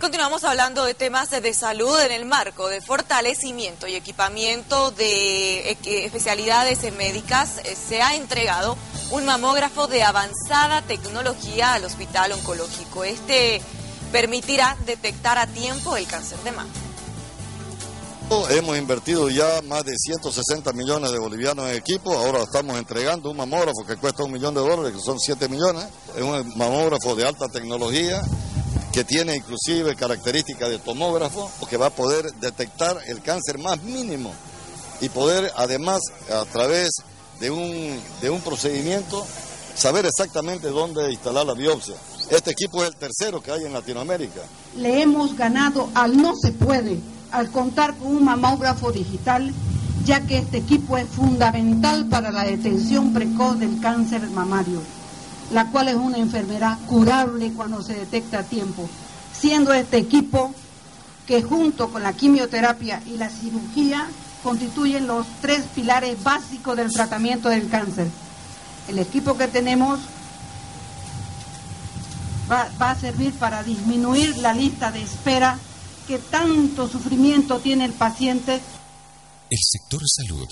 Continuamos hablando de temas de salud en el marco de fortalecimiento y equipamiento de especialidades médicas. Eh, se ha entregado un mamógrafo de avanzada tecnología al Hospital Oncológico. Este permitirá detectar a tiempo el cáncer de mama. Hemos invertido ya más de 160 millones de bolivianos en equipo, ahora estamos entregando un mamógrafo que cuesta un millón de dólares, que son 7 millones, es un mamógrafo de alta tecnología, que tiene inclusive características de tomógrafo, que va a poder detectar el cáncer más mínimo y poder además a través de un, de un procedimiento saber exactamente dónde instalar la biopsia. Este equipo es el tercero que hay en Latinoamérica. Le hemos ganado al no se puede, al contar con un mamógrafo digital, ya que este equipo es fundamental para la detención precoz del cáncer mamario la cual es una enfermedad curable cuando se detecta a tiempo, siendo este equipo que junto con la quimioterapia y la cirugía constituyen los tres pilares básicos del tratamiento del cáncer. El equipo que tenemos va, a servir para disminuir la lista de espera que tanto sufrimiento tiene el paciente. El sector salud